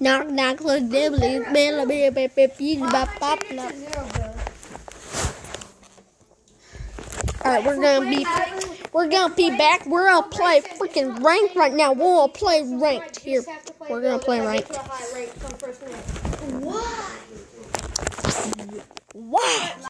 Knock knock little dibbly bill bip bip bip you bop bop. All right, we're gonna be we're gonna be back. We're gonna play freaking ranked right now. We'll play ranked here. We're gonna play ranked.